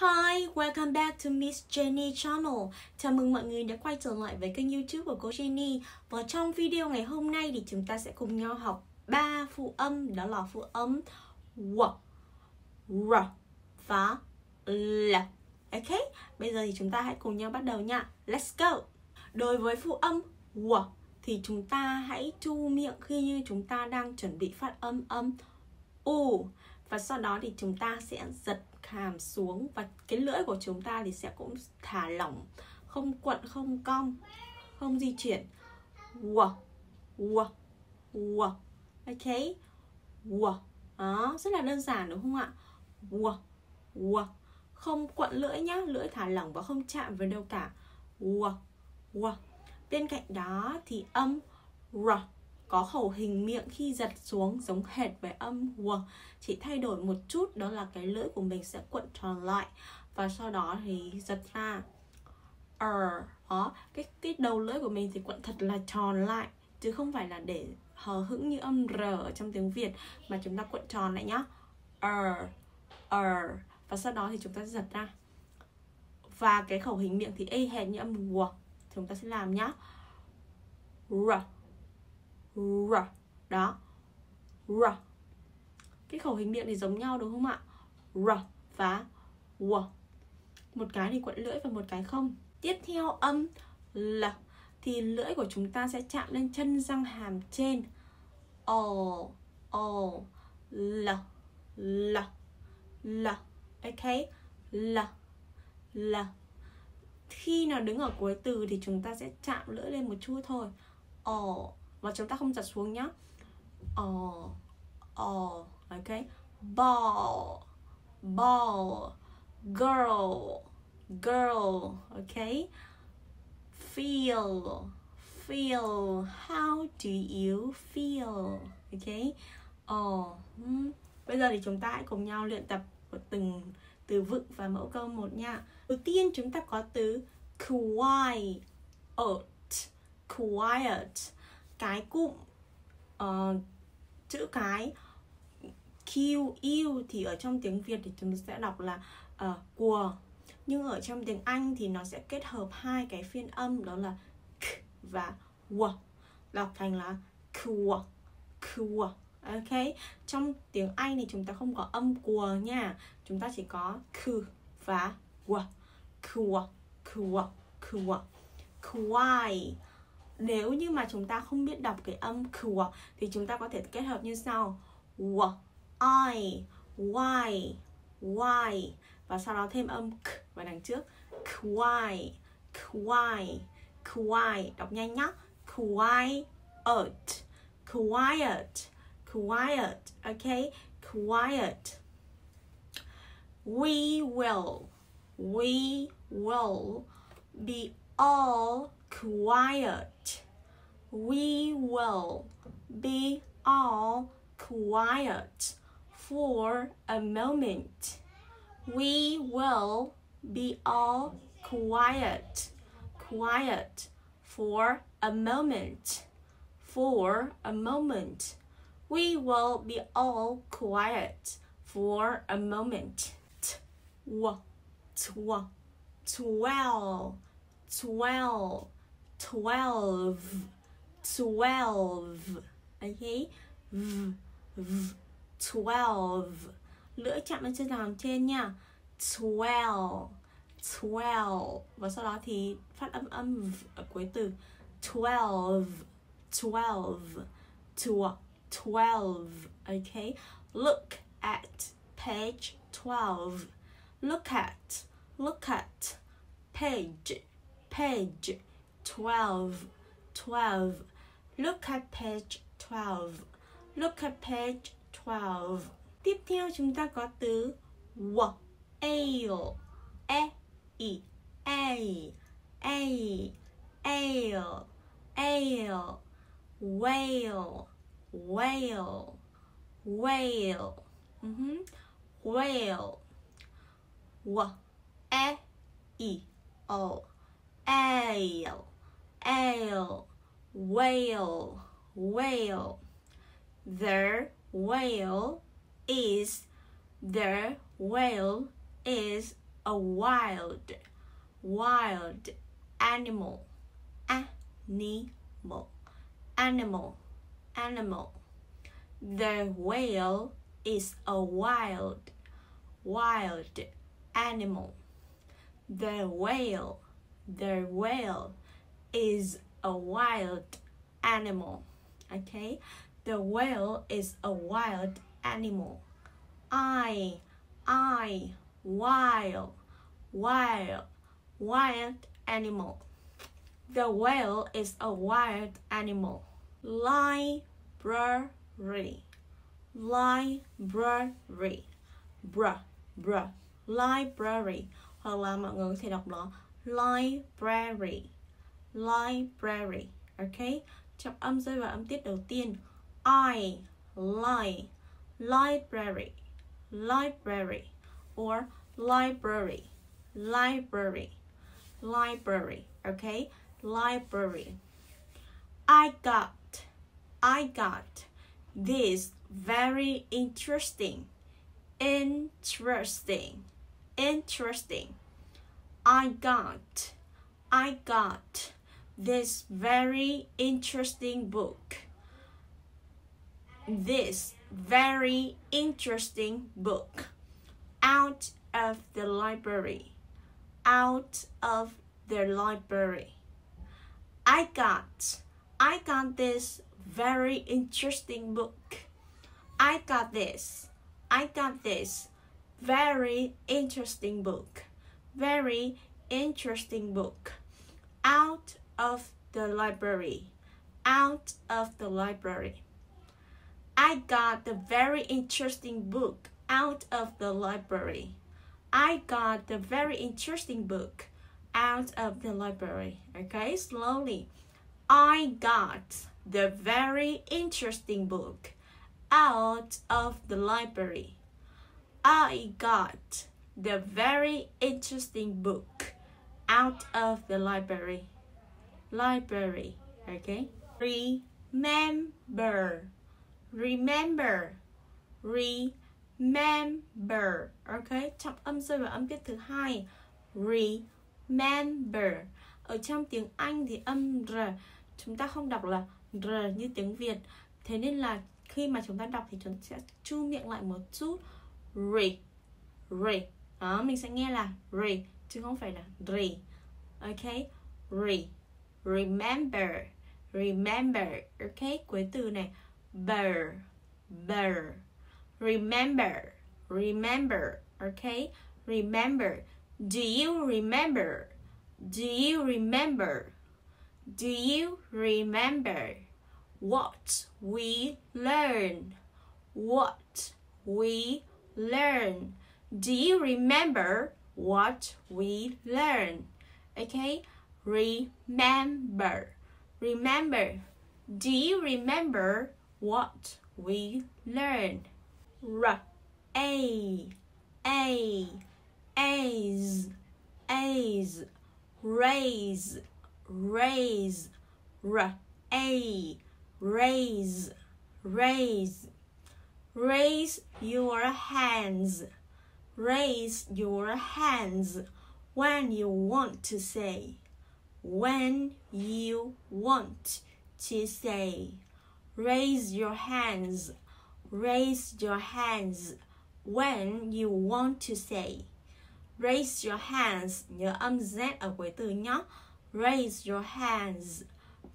Hi, welcome back to Miss Jenny Channel. Chào mừng mọi người đã quay trở lại với kênh YouTube của cô Jenny. Và trong video ngày hôm nay thì chúng ta sẽ cùng nhau học ba phụ âm đó là phụ âm w, r và l. Ok, bây giờ thì chúng ta hãy cùng nhau bắt đầu nha. Let's go. Đối với phụ âm w thì chúng ta hãy chu miệng khi như chúng ta đang chuẩn bị phát âm âm u và sau đó thì chúng ta sẽ giật hàm xuống và cái lưỡi của chúng ta thì sẽ cũng thả lỏng, không quặn, không cong, không di chuyển. Wow wow wow ok wow đó, rất là đơn giản đúng không ạ? Wow wow không quặn lưỡi nhá, lưỡi thả lỏng và không chạm vào đâu cả. Wow wow bên cạnh đó thì âm r có khẩu hình miệng khi giật xuống giống hệt với âm hùa chỉ thay đổi một chút, đó là cái lưỡi của mình sẽ cuộn tròn lại, và sau đó thì giật ra. Ờ đó, cái cái đầu lưỡi của mình thì cuộn thật là tròn lại, chứ không phải là để hờ hững như âm r ở trong tiếng việt, mà chúng ta cuộn tròn lại nhá. Ờ ờ và sau đó thì chúng ta giật ra. Và cái khẩu hình miệng thì y hệt như âm w chúng ta sẽ làm nhá. R r. Đó. R. Cái khẩu hình miệng thì giống nhau đúng không ạ? R và w. Một cái thì quặn lưỡi và một cái không. Tiếp theo âm l thì lưỡi của chúng ta sẽ chạm lên chân răng hàm trên. O o, l l l. Ok, l l. Khi nào đứng ở cuối từ thì chúng ta sẽ chạm lưỡi lên một chút thôi. O và chúng ta không giật xuống nhá. Ờ ờ ok. Ball ball, girl girl, ok. Feel feel, how do you feel, ok. Oh hmm. bây giờ thì chúng ta hãy cùng nhau luyện tập của từng từ vựng và mẫu câu một nha. Đầu tiên chúng ta có từ quiet quiet cái cụm uh, chữ cái Q, U thì ở trong tiếng Việt thì chúng ta sẽ đọc là uh, của. Nhưng ở trong tiếng Anh thì nó sẽ kết hợp hai cái phiên âm đó là k và w. Đọc thành là của của. Ok? Trong tiếng Anh thì chúng ta không có âm của nha. Chúng ta chỉ có k và w. Của của của. Quai nếu như mà chúng ta không biết đọc cái âm của, thì chúng ta có thể kết hợp như sau. W, I, Y Y. Và sau đó thêm âm k vào đằng trước. Quiet quiet quiet đọc nhanh nhá. Quiet quiet quiet okay quiet we will we will be all quiet we will be all quiet for a moment. We will be all quiet, quiet for a moment. For a moment. We will be all quiet for a moment. Tw, tw, twelve, twelve, twelve, twelve. Okay? V, v, twelve. Lưỡi chạm lên trên hàm trên nha. Twelve twelve. Và sau đó thì phát âm âm ở cuối từ. Twelve twelve. Twelve. Twelve okay look at page twelve. Look at look at page page. Twelve twelve. Look at page twelve. Look at page 12 Tiếp theo chúng ta có từ w. Ale e. I. A. A. Ale ale whale. Whale. Whale. Uh-huh. whale. W. E. I o. Ale ale whale whale there whale is the whale is a wild, wild animal. Animal, animal, animal. The whale is a wild, wild animal. The whale, the whale is a wild animal. Okay, the whale is a wild animal. I, I, wild, wild, wild animal. The whale is a wild animal. Library, library, bruh, bruh, library. Hoặc là mọi người có thể đọc nó library, library. Okay, trọng âm rơi vào âm tiết đầu tiên. I, li, library, library, or library, library, library. Okay, library. I got, I got this very interesting, interesting, interesting. I got, I got this very interesting book. This very interesting book out of the library. Out of the library. I got I got this very interesting book. I got this. I got this very interesting book. Very interesting book out of the library. Out of the library. I got the very interesting book out of the library. I got the very interesting book out of the library. Okay, slowly. I got the very interesting book out of the library. I got the very interesting book out of the library. Library, okay? Remember, remember, remember, okay? Trọng âm rơi vào âm tiết thứ hai. Remember. Ở trong tiếng Anh thì âm r chúng ta không đọc là r như tiếng Việt. Thế nên là khi mà chúng ta đọc thì chúng ta sẽ chu miệng lại một chút. Re. Re. Đó mình sẽ nghe là re chứ không phải là re. Ok re. Remember remember. Ok cuối từ này. Ber ber. Remember remember. Ok remember. Do you remember? Do you remember? Do you remember? What we learn? What we learn? Do you remember what we learn? Okay, remember. Remember. Do you remember what we learned? R A A A's, A's, raise, raise, r, a, raise, raise. Raise your hands, raise your hands when you want to say, when you want to say. Raise your hands, raise your hands when you want to say. Raise your hands, nhớ âm Z ở cuối từ nhé. Raise your hands.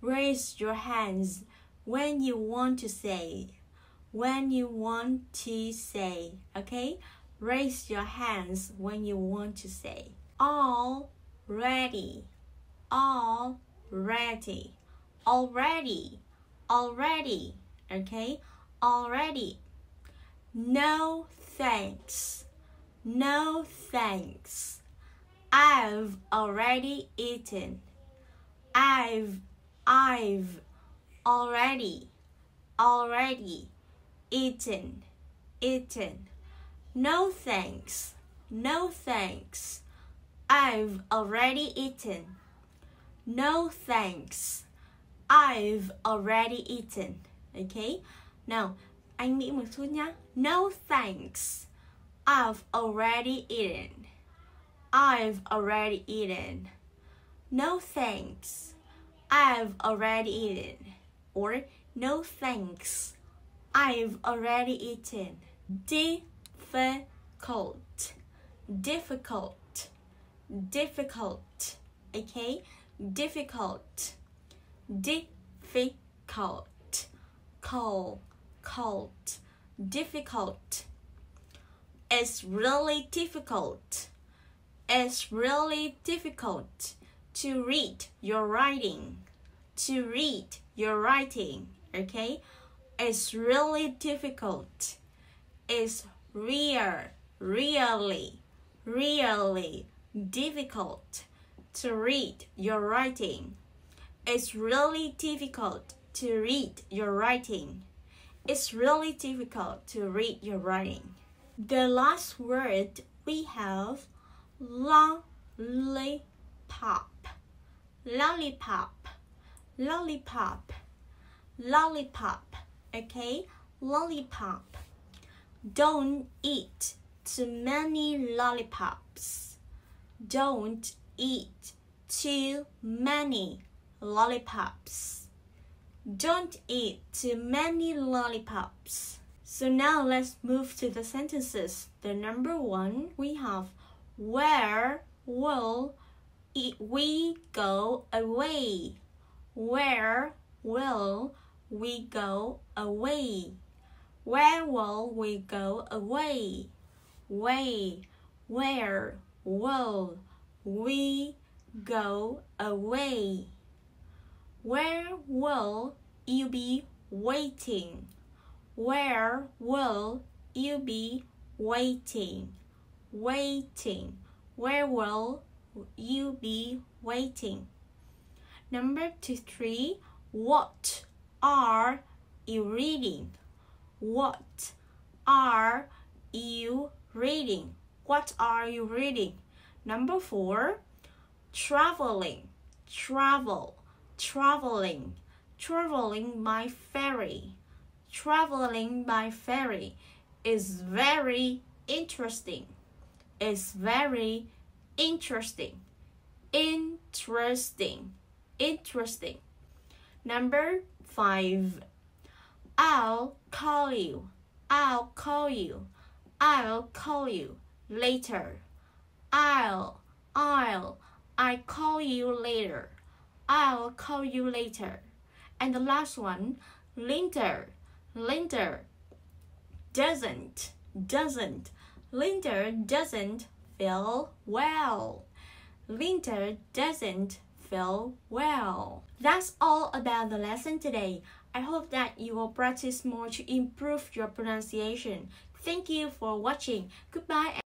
Raise your hands when you want to say. When you want to say. Okay? Raise your hands when you want to say. All ready. All ready. Already. Already. Okay? Already. No thanks. No thanks. I've already eaten. I've, I've already, already eaten, eaten. No thanks. No thanks. I've already eaten. No thanks. I've already eaten. Okay? Now, anh Mỹ một chút nhá. No thanks. I've already eaten. I've already eaten. No thanks. I've already eaten. Or no thanks. I've already eaten. Difficult. Difficult. Difficult. Okay? Difficult. Difficult. Cold. Cold. Difficult. It's really difficult. It's really difficult to read your writing. To read your writing. Okay? It's really difficult. It's real, really, really difficult to read your writing. It's really difficult to read your writing. It's really difficult to read your writing. The last word we have lollipop. Lollipop. Lollipop. Lollipop. Okay? Lollipop. Don't eat too many lollipops. Don't eat too many lollipops. Don't eat too many lollipops. So now let's move to the sentences. The number one, we have where will we go away? Where will we go away? Where will we go away? Way, where will we go away? Where will you be waiting? Where will you be waiting? Waiting. Where will you be waiting? Number two, three. What are you reading? What are you reading? What are you reading? Number four. Traveling. Travel. Traveling. Traveling by ferry. Traveling by ferry is very interesting. It's very interesting. Interesting. Interesting. Number five. I'll call you. I'll call you. I'll call you later. I'll, I'll, I call you later. I'll call you later. And the last one, Linda, Linda doesn't, doesn't, Linda doesn't feel well. Linda doesn't feel well. That's all about the lesson today. I hope that you will practice more to improve your pronunciation. Thank you for watching. Goodbye.